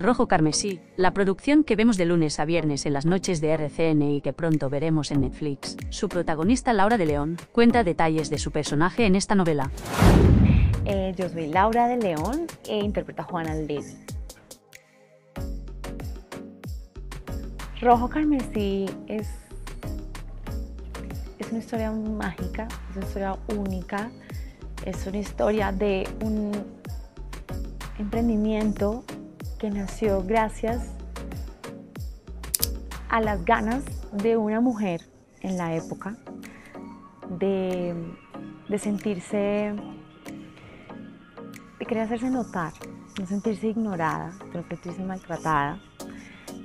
Rojo Carmesí, la producción que vemos de lunes a viernes en las noches de RCN y que pronto veremos en Netflix. Su protagonista Laura de León cuenta detalles de su personaje en esta novela. Eh, yo soy Laura de León e interpreta a Juana Aldez. Rojo Carmesí es, es una historia mágica, es una historia única, es una historia de un emprendimiento que nació gracias a las ganas de una mujer en la época de, sentirse, de querer hacerse notar, no sentirse ignorada, de no sentirse maltratada,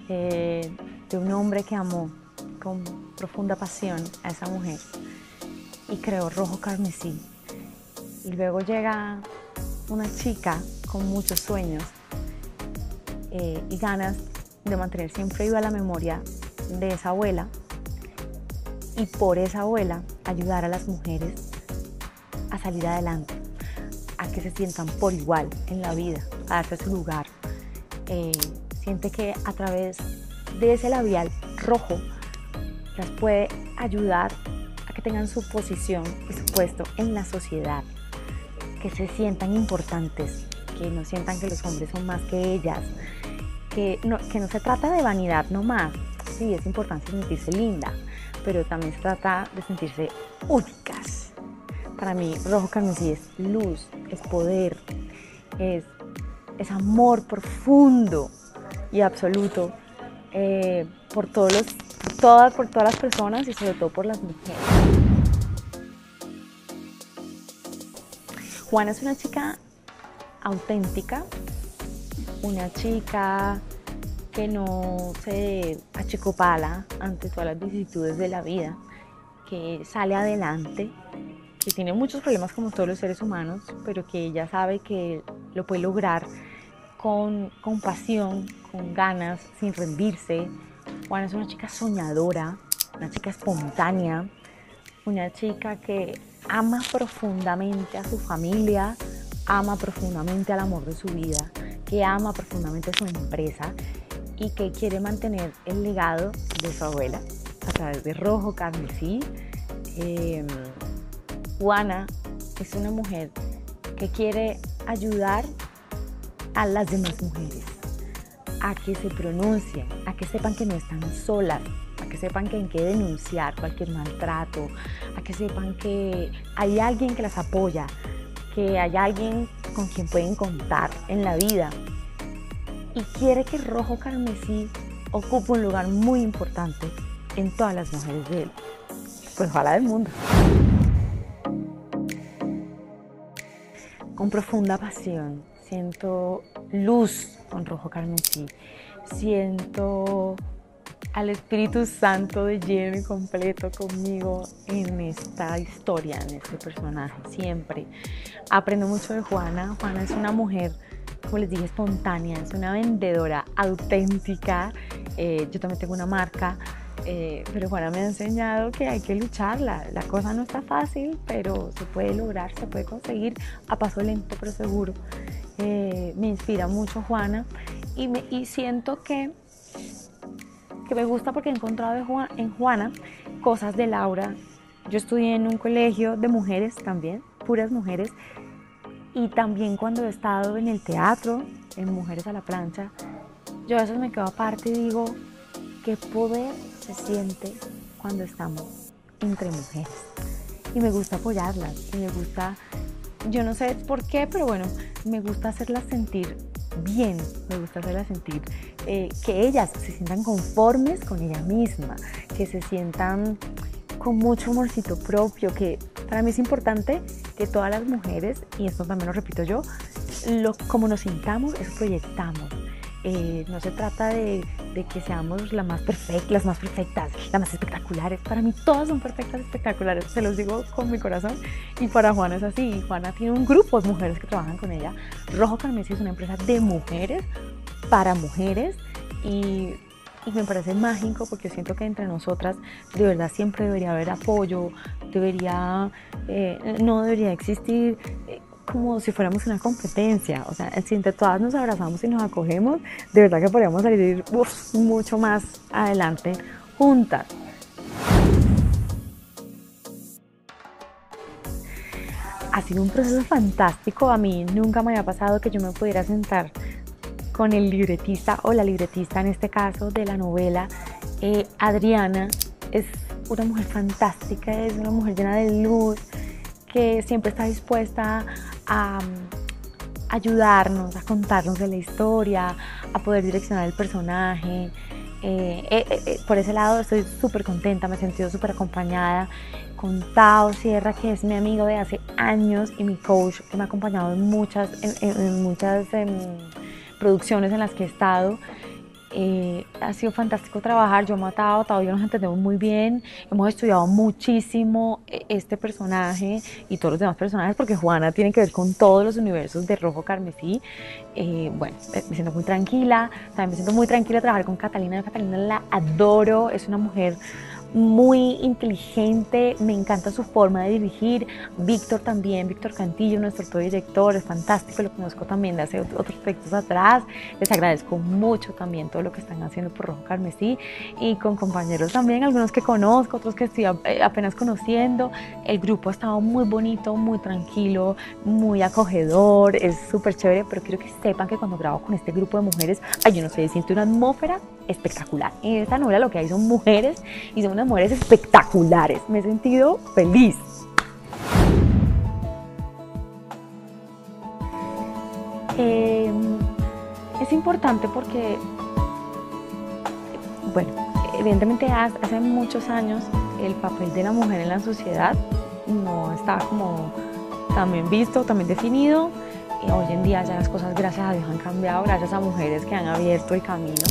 eh, de un hombre que amó con profunda pasión a esa mujer y creó Rojo Carmesí. Y luego llega una chica con muchos sueños eh, y ganas de mantener siempre viva la memoria de esa abuela y por esa abuela ayudar a las mujeres a salir adelante, a que se sientan por igual en la vida, a darse su lugar. Eh, siente que a través de ese labial rojo las puede ayudar a que tengan su posición y su puesto en la sociedad, que se sientan importantes, que no sientan que los hombres son más que ellas, que no, se trata de vanidad nomás. Sí, es importante sentirse linda, pero también se trata de sentirse únicas. Para mí, rojo carmesí es luz, es poder, es, es amor profundo y absoluto eh, por, todos los, todas, por todas las personas y sobre todo por las mujeres. Juana es una chica auténtica, una chica que no se achicopala ante todas las vicisitudes de la vida, que sale adelante, que tiene muchos problemas como todos los seres humanos, pero que ella sabe que lo puede lograr con, con pasión, con ganas, sin rendirse. Juana es una chica soñadora, una chica espontánea, una chica que ama profundamente a su familia, ama profundamente al amor de su vida, que ama profundamente su empresa y que quiere mantener el legado de su abuela a través de Rojo Carmesí. Em, Juana es una mujer que quiere ayudar a las demás mujeres a que se pronuncien, a que sepan que no están solas, a que sepan que hay que denunciar cualquier maltrato, a que sepan que hay alguien que las apoya, que hay alguien con quien pueden contar en la vida. Y quiere que Rojo Carmesí ocupe un lugar muy importante en todas las mujeres de él, pues ojalá del mundo. Con profunda pasión, siento luz con Rojo Carmesí, siento al Espíritu Santo de lleno y completo conmigo en esta historia, en este personaje, siempre. Aprendo mucho de Juana. Juana es una mujer, como les dije, espontánea, es una vendedora auténtica. Eh, yo también tengo una marca, eh, pero Juana me ha enseñado que hay que lucharla. La cosa no está fácil, pero se puede lograr, se puede conseguir a paso lento pero seguro. Eh, me inspira mucho Juana y, me, y siento que que me gusta porque he encontrado en Juana cosas de Laura. Yo estudié en un colegio de mujeres también, puras mujeres, y también cuando he estado en el teatro, en Mujeres a la Plancha, yo a veces me quedo aparte y digo, qué poder se siente cuando estamos entre mujeres. Y me gusta apoyarlas, y me gusta, yo no sé por qué, pero bueno, me gusta hacerlas sentir bien, me gusta hacerlas sentir eh, que ellas se sientan conformes con ella misma, que se sientan con mucho amorcito propio, que para mí es importante que todas las mujeres, y esto también lo repito yo, lo, como nos sintamos, eso proyectamos. Eh, no se trata de, que seamos las más, perfectas, las más perfectas, las más espectaculares. Para mí todas son perfectas, espectaculares, se los digo con mi corazón. Y para Juana es así. Juana tiene un grupo de mujeres que trabajan con ella. Rojo Carmesí es una empresa de mujeres para mujeres y, me parece mágico porque siento que entre nosotras de verdad siempre debería haber apoyo, debería, eh, no debería existir eh, como si fuéramos una competencia. O sea, si entre todas nos abrazamos y nos acogemos, de verdad que podríamos salir mucho más adelante juntas. Ha sido un proceso fantástico. A mí nunca me había pasado que yo me pudiera sentar con el libretista o la libretista, en este caso, de la novela. Eh, Adriana es una mujer fantástica, es una mujer llena de luz, que siempre está dispuesta a mm, ayudarnos, a contarnos de la historia, a poder direccionar el personaje. Eh, eh, eh, por ese lado estoy súper contenta, me he sentido súper acompañada con Tao Sierra, que es mi amigo de hace años y mi coach, que me ha acompañado en muchas, en, muchas em, producciones en las que he estado. Eh, ha sido fantástico trabajar, yo he matado, todavía nos entendemos muy bien, hemos estudiado muchísimo eh, este personaje y todos los demás personajes porque Juana tiene que ver con todos los universos de Rojo Carmesí. Eh, bueno, me siento muy tranquila, también me siento muy tranquila trabajar con Catalina, Catalina la adoro, es una mujer muy inteligente, me encanta su forma de dirigir. Víctor también, Víctor Cantillo, nuestro director, es fantástico, lo conozco también de hace otros proyectos atrás. Les agradezco mucho también todo lo que están haciendo por Rojo Carmesí y con compañeros también, algunos que conozco, otros que estoy eh, apenas conociendo. El grupo ha estado muy bonito, muy tranquilo, muy acogedor, es súper chévere, pero quiero que sepan que cuando grabo con este grupo de mujeres, ay, yo no sé, siento una atmósfera espectacular. En esta novela lo que hay son mujeres y son unas mujeres espectaculares. Me he sentido feliz. Em, es importante porque, bueno, evidentemente hace muchos años el papel de la mujer en la sociedad no estaba como también visto, también definido. Y hoy en día ya las cosas, gracias a Dios, han cambiado, gracias a mujeres que han abierto el camino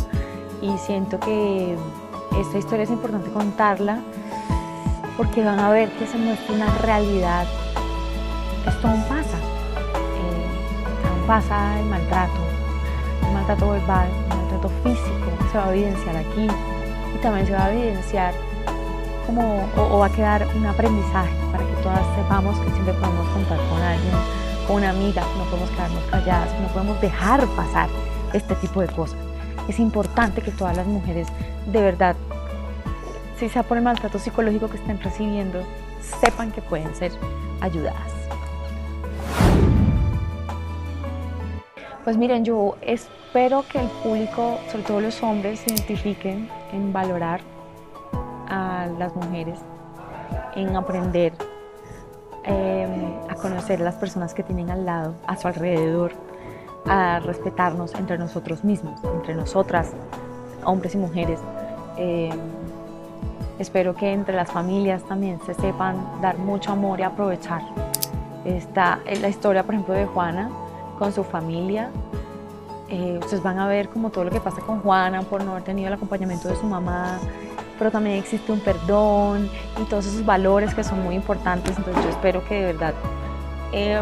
y siento que esta historia es importante contarla porque van a ver que se muestra una realidad. Esto aún pasa, eh, aún pasa el maltrato, el maltrato verbal, el maltrato físico, se va a evidenciar aquí y también se va a evidenciar como, o, va a quedar un aprendizaje para que todas sepamos que siempre podemos contar con alguien, con una amiga, que no podemos quedarnos calladas, que no podemos dejar pasar este tipo de cosas es importante que todas las mujeres de verdad, si sea por el maltrato psicológico que estén recibiendo, sepan que pueden ser ayudadas. Pues miren, yo espero que el público, sobre todo los hombres, se identifiquen en valorar a las mujeres, en aprender em, a conocer a las personas que tienen al lado, a su alrededor, a respetarnos entre nosotros mismos, entre nosotras, hombres y mujeres. Eh, espero que entre las familias también se sepan dar mucho amor y aprovechar. Está la historia, por ejemplo, de Juana con su familia. Eh, ustedes van a ver como todo lo que pasa con Juana por no haber tenido el acompañamiento de su mamá, pero también existe un perdón y todos esos valores que son muy importantes. Entonces yo espero que de verdad eh,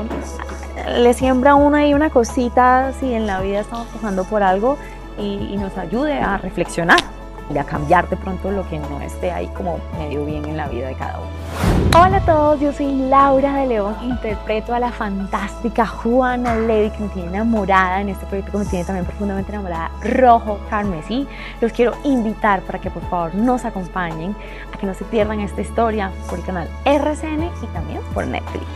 le siembra uno ahí una cosita si en la vida estamos pasando por algo y, nos ayude a reflexionar y a cambiar de pronto lo que no esté ahí como medio bien en la vida de cada uno. Hola a todos, yo soy Laura de León, interpreto a la fantástica Juana Levy que me tiene enamorada en este proyecto que me tiene también profundamente enamorada, Rojo Carmesí. Los quiero invitar para que por favor nos acompañen, a que no se pierdan esta historia por el canal RCN y también por Netflix.